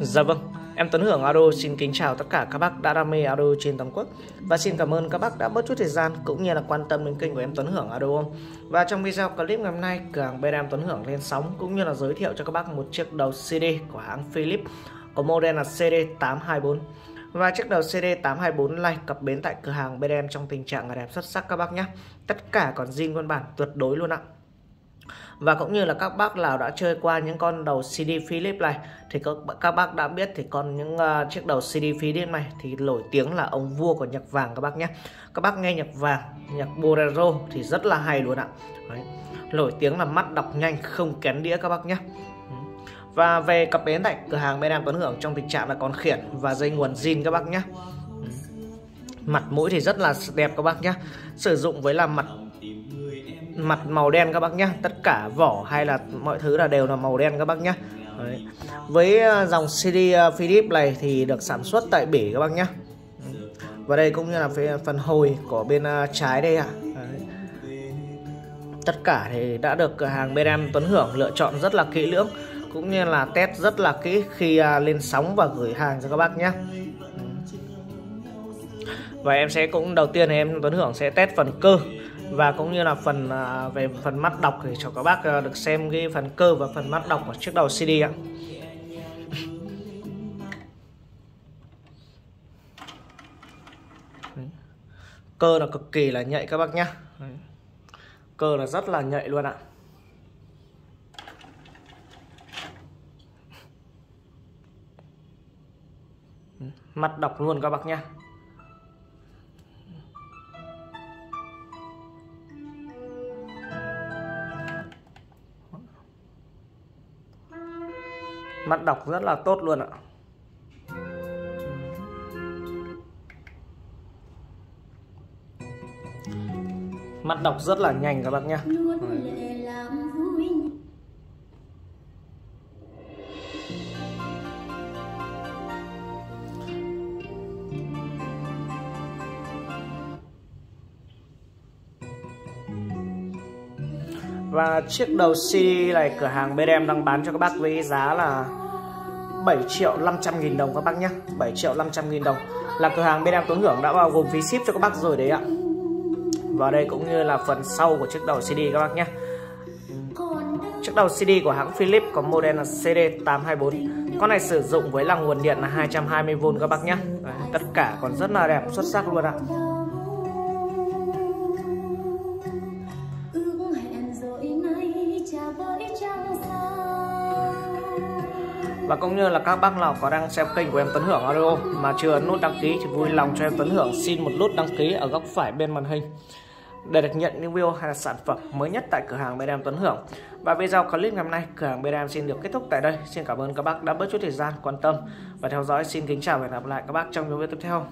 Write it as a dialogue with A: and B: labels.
A: Dạ vâng, em Tuấn Hưởng Audio xin kính chào tất cả các bác đã đam mê audio trên toàn quốc. Và xin cảm ơn các bác đã bớt chút thời gian cũng như là quan tâm đến kênh của em Tuấn Hưởng Audio Và trong video clip ngày hôm nay, cửa hàng bên em Tuấn Hưởng lên sóng cũng như là giới thiệu cho các bác một chiếc đầu CD của hãng Philips có model là CD824 và chiếc đầu CD824 này cập bến tại cửa hàng bên em trong tình trạng là đẹp xuất sắc các bác nhé. Tất cả còn zin nguyên bản tuyệt đối luôn ạ và cũng như là các bác nào đã chơi qua những con đầu CD Philips này thì các bác đã biết thì con những uh, chiếc đầu CD Philips này thì nổi tiếng là ông vua của nhạc vàng các bác nhé. Các bác nghe nhạc vàng nhạc bolero thì rất là hay luôn ạ. Đấy. nổi tiếng là mắt đọc nhanh không kén đĩa các bác nhé. Và về cặp bến tại cửa hàng bên em Tuấn Hưởng trong tình trạng là còn khiển và dây nguồn zin các bác nhé. Mặt mũi thì rất là đẹp các bác nhé. Sử dụng với là mặt mặt màu đen các bác nhé tất cả vỏ hay là mọi thứ là đều là màu đen các bác nhé Đấy. với ờ, dòng CD ờ, Philips này thì được sản xuất tại Bỉ các bác nhé và đây cũng như là phần hồi của bên ờ, trái đây ạ. À. tất cả thì đã được cửa hàng bên em Tuấn Hưởng lựa chọn rất là kỹ lưỡng, cũng như là test rất là kỹ khi lên sóng và gửi hàng cho các bác nhé và em sẽ cũng, đầu tiên thì em Tuấn Hưởng sẽ test phần cơ và cũng như là phần à, về phần mắt đọc thì cho các bác à, được xem cái phần cơ và phần mắt đọc của chiếc đầu CD ạ. Cơ là cực kỳ là nhạy các bác nhá. Cơ là rất là nhạy luôn ạ. Mắt đọc luôn các bác nhá. Mắt đọc rất là tốt luôn ạ. Mắt đọc rất là nhanh các bác nhé Và chiếc đầu CD này, cửa hàng bên em đang bán cho các bác với giá là 7 triệu 500 nghìn đồng các bác nhé. 7 triệu 500 nghìn đồng. Là cửa hàng bên em Tuấn Hưởng đã bao gồm phí ship cho các bác rồi đấy ạ. Và đây cũng như là phần sau của chiếc đầu CD các bác nhé. Chiếc đầu CD của hãng Philips có model là CD824 Con này sử dụng với là nguồn điện là 220V các bác nhé. Tất cả còn rất là đẹp, xuất sắc luôn ạ. Và cũng như là các bác nào có đang xem kênh của em Tuấn Hưởng Audio mà chưa ấn nút đăng ký thì vui lòng cho em Tuấn Hưởng xin một nút đăng ký ở góc phải bên màn hình để được nhận những video hay là sản phẩm mới nhất tại cửa hàng bên em Tuấn Hưởng. Và video clip ngày hôm nay, cửa hàng bên em xin được kết thúc tại đây. Xin cảm ơn các bác đã bớt chút thời gian quan tâm và theo dõi. Xin kính chào và hẹn gặp lại các bác trong những video tiếp theo.